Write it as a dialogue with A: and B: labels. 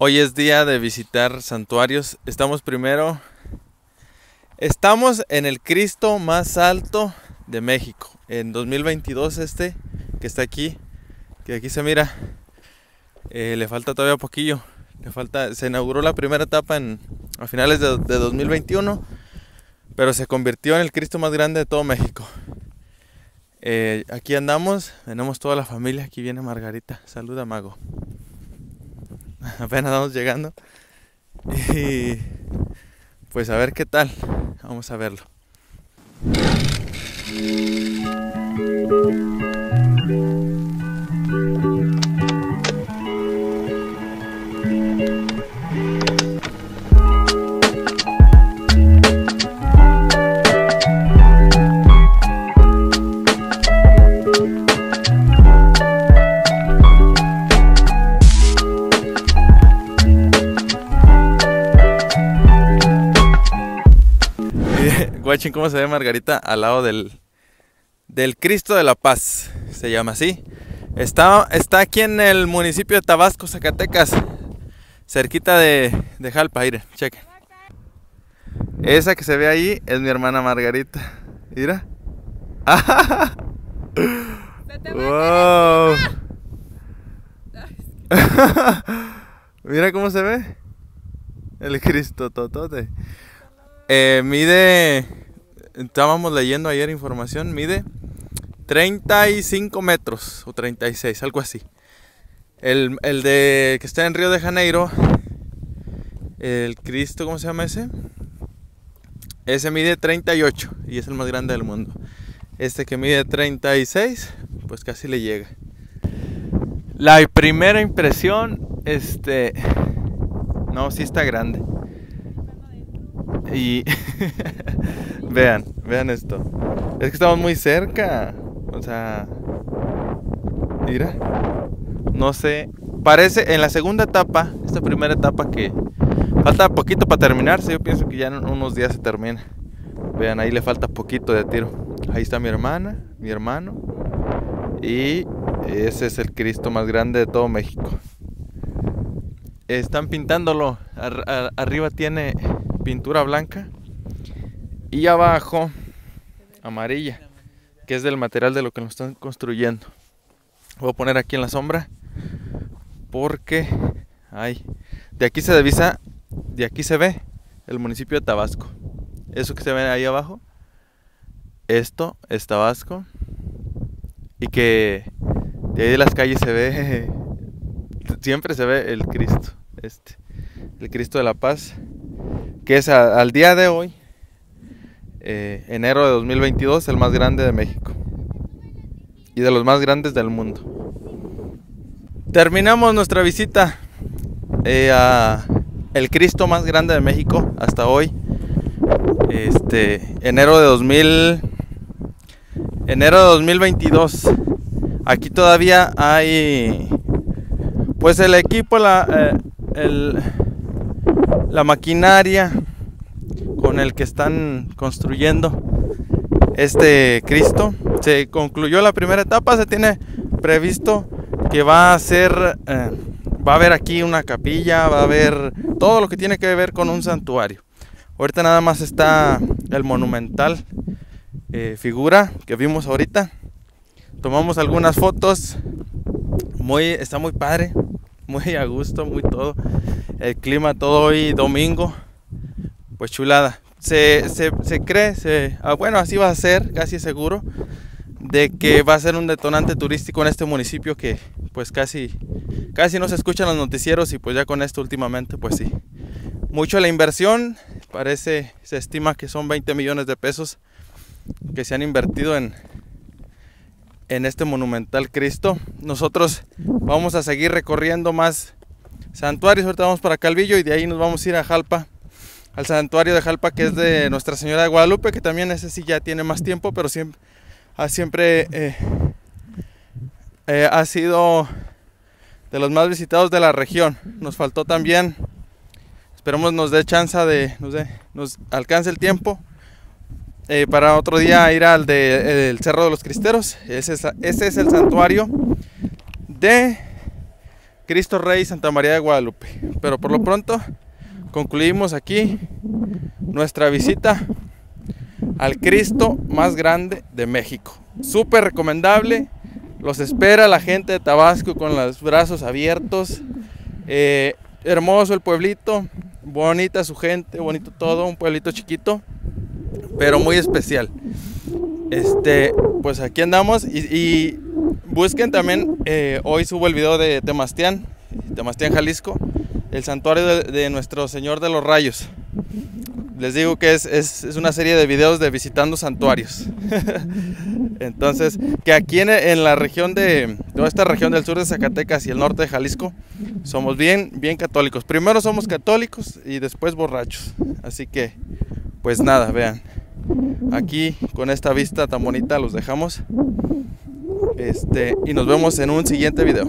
A: Hoy es día de visitar santuarios. Estamos primero. Estamos en el Cristo más alto de México. En 2022 este que está aquí, que aquí se mira. eh, le falta todavía poquillo. Le falta. Se inauguró la primera etapa en, a finales de, de 2021, pero se convirtió en el Cristo más grande de todo México. Eh, aquí andamos, tenemos toda la familia. Aquí viene Margarita. Saluda, Mago. Apenas vamos llegando. Y pues a ver qué tal. Vamos a verlo. Guachen cómo se ve Margarita al lado del, del Cristo de la Paz. Se llama así. Está, está aquí en el municipio de Tabasco, Zacatecas. Cerquita de, de Jalpa, miren, chequen. Esa que se ve ahí es mi hermana Margarita. Mira. ¡Wow! Mira cómo se ve. El Cristo Totote. Eh, mide. Estábamos leyendo ayer información. Mide 35 metros o 36, algo así. El, el de que está en Río de Janeiro. El Cristo, ¿cómo se llama ese? Ese mide 38 y es el más grande del mundo. Este que mide 36, pues casi le llega. La primera impresión, este. No, sí está grande. Y. vean, vean esto. Es que estamos muy cerca. O sea. Mira. No sé. Parece en la segunda etapa, esta primera etapa que falta poquito para terminarse. Yo pienso que ya en unos días se termina. Vean, ahí le falta poquito de tiro. Ahí está mi hermana, mi hermano. Y ese es el Cristo más grande de todo México. Están pintándolo. Ar- ar- arriba tiene pintura blanca. Y abajo amarilla. Que es del material de lo que lo están construyendo. Voy a poner aquí en la sombra. Porque. De aquí se divisa. De aquí se ve el municipio de Tabasco. Eso que se ve ahí abajo. Esto es Tabasco. Y que de ahí de las calles se ve. Siempre se ve el Cristo. Este. El Cristo de la Paz. Que es al día de hoy. Eh, enero de 2022. El más grande de México. Y de los más grandes del mundo. Terminamos nuestra visita. eh, a el Cristo más grande de México hasta hoy. Este, enero de 2000 enero de 2022. Aquí todavía hay pues el equipo, la eh, el- la maquinaria con el que están construyendo este Cristo. Se concluyó la primera etapa, se tiene previsto que va a ser eh, va a haber aquí una capilla, va a haber todo lo que tiene que ver con un santuario. Ahorita nada más está el monumental eh, figura que vimos ahorita. Tomamos algunas fotos. Muy, está muy padre, muy a gusto, muy todo. El clima todo hoy domingo, pues chulada. Se, se, se cree, se, ah, bueno, así va a ser, casi seguro, de que va a ser un detonante turístico en este municipio que pues casi, casi no se escuchan los noticieros y pues ya con esto últimamente pues sí. Mucho la inversión, parece, se estima que son 20 millones de pesos que se han invertido en, en este monumental Cristo. Nosotros vamos a seguir recorriendo más santuarios, ahorita vamos para Calvillo y de ahí nos vamos a ir a Jalpa, al santuario de Jalpa que es de Nuestra Señora de Guadalupe, que también ese sí ya tiene más tiempo, pero siempre, ha, siempre eh, eh, ha sido de los más visitados de la región. Nos faltó también, esperemos nos dé chance de, nos, dé- nos alcance el tiempo eh, para otro día ir al de, el Cerro de los Cristeros. Ese es, ese es el santuario de Cristo Rey Santa María de Guadalupe. Pero por lo pronto concluimos aquí nuestra visita al Cristo más grande de México. Súper recomendable. Los espera la gente de Tabasco con los brazos abiertos. Eh, hermoso el pueblito. Bonita su gente, bonito todo. Un pueblito chiquito, pero muy especial. Este, pues aquí andamos y, busquen también. Eh, hoy subo el video de Temastián, Temastián, Jalisco, el santuario de nuestro Señor de los Rayos les digo que es, una serie de videos de visitando santuarios. Entonces, que aquí en, la región de, toda esta región del sur de Zacatecas y el norte de Jalisco, somos bien, bien católicos. Primero somos católicos y después borrachos. Así que, pues nada, vean. Aquí con esta vista tan bonita los dejamos. Este, y nos vemos en un siguiente video.